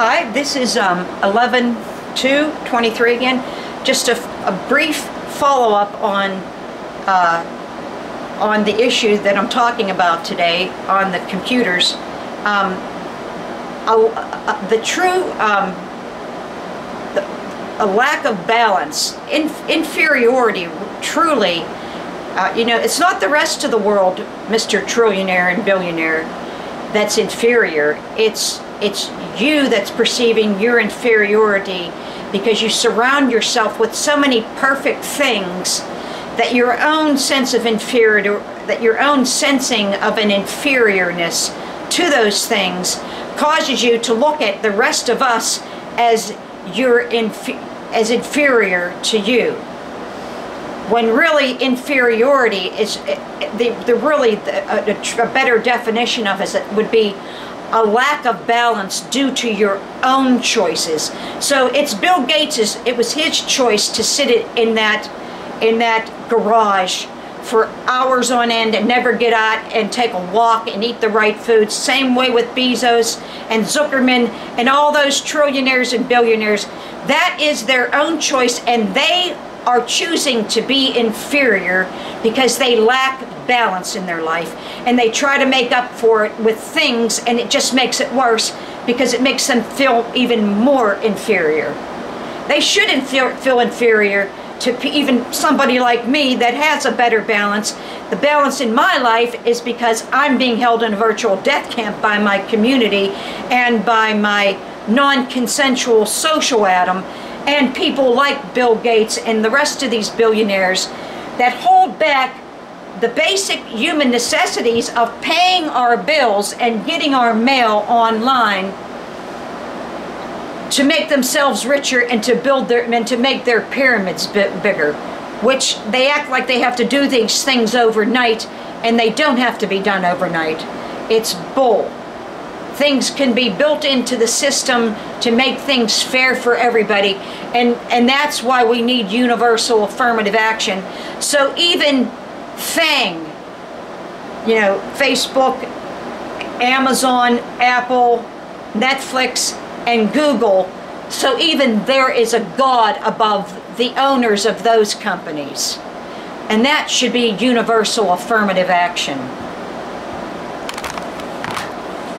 Hi, this is um, 11 2 23 again. Just a, a brief follow up on uh, on the issue that I'm talking about today on the computers. Um, a, the true um, the, a lack of balance, in, inferiority, truly. Uh, you know, it's not the rest of the world, Mr. Trillionaire and Billionaire, that's inferior. It's it's you that's perceiving your inferiority because you surround yourself with so many perfect things that your own sense of inferior that your own sensing of an inferiorness to those things causes you to look at the rest of us as you're as inferior to you. When really inferiority is eh, the, the really the, a, a better definition of it would be a lack of balance due to your own choices. So it's Bill Gates's, it was his choice to sit in that, in that garage for hours on end and never get out and take a walk and eat the right foods. Same way with Bezos and Zuckerman and all those trillionaires and billionaires. That is their own choice and they are choosing to be inferior because they lack balance in their life and they try to make up for it with things and it just makes it worse because it makes them feel even more inferior. They shouldn't feel, feel inferior to even somebody like me that has a better balance. The balance in my life is because I'm being held in a virtual death camp by my community and by my non-consensual social atom and people like Bill Gates and the rest of these billionaires that hold back the basic human necessities of paying our bills and getting our mail online to make themselves richer and to build their and to make their pyramids bigger which they act like they have to do these things overnight and they don't have to be done overnight. It's bull things can be built into the system to make things fair for everybody and and that's why we need universal affirmative action so even FANG, you know, Facebook, Amazon, Apple, Netflix, and Google. So even there is a God above the owners of those companies. And that should be universal affirmative action.